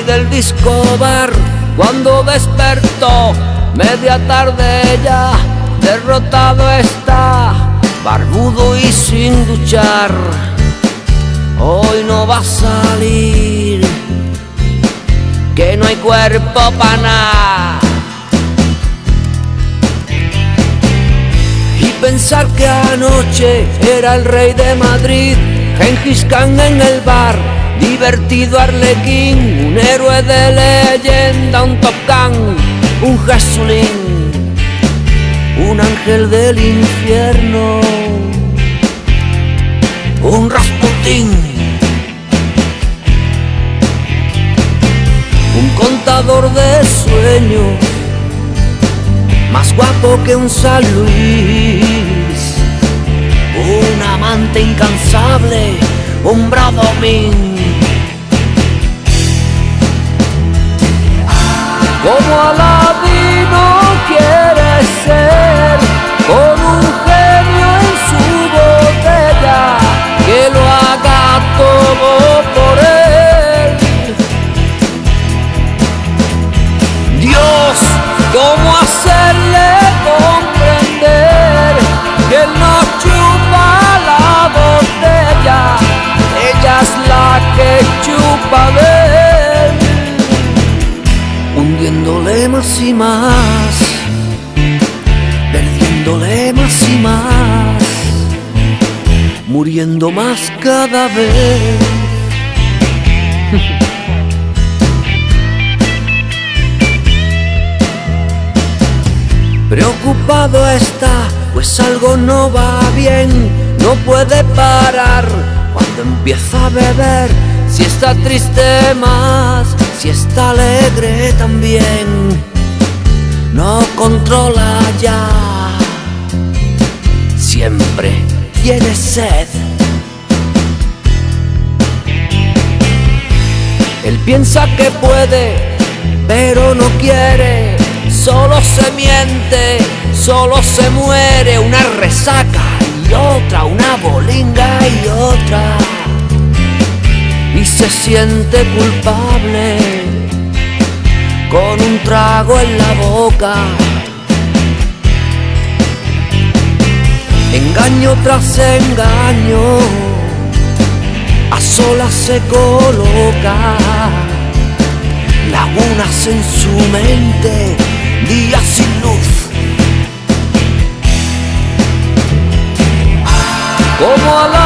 del disco bar. Cuando despertó media tarde ya derrotado está barbudo y sin duchar. Hoy no va a salir que no hay cuerpo para nada. Y pensar que anoche era el rey de Madrid Gengis Khan en el bar divertido arlequín, un héroe de leyenda, un Top un Jesulín, un ángel del infierno, un Rasputín, un contador de sueños, más guapo que un San Luis, un amante incansable, un Bradomín como Aladino más y más, perdiéndole más y más, muriendo más cada vez. Preocupado está, pues algo no va bien, no puede parar cuando empieza a beber, si está triste más si está alegre también, no controla ya. Siempre tiene sed. Él piensa que puede, pero no quiere. Solo se miente, solo se muere. Una resaca y otra, una bolinga y otra y se siente culpable con un trago en la boca. Engaño tras engaño, a solas se coloca lagunas en su mente, días sin luz. Como Aladino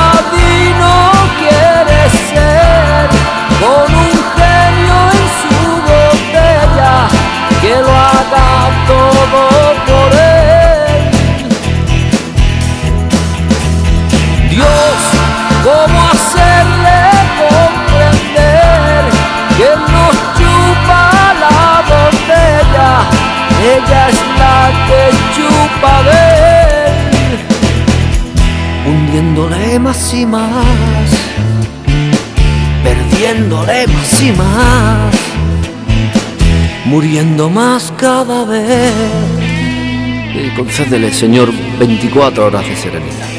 hundiéndole más y más perdiéndole más y más, muriendo más cada vez. Y concédele, Señor, 24 horas de serenidad.